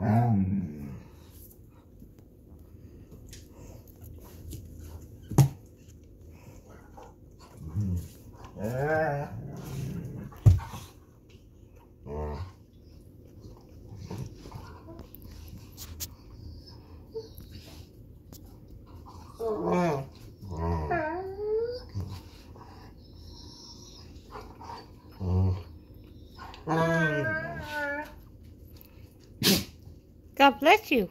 Um, yeah. Yeah. Yeah. Mm. mm. mm. God bless you.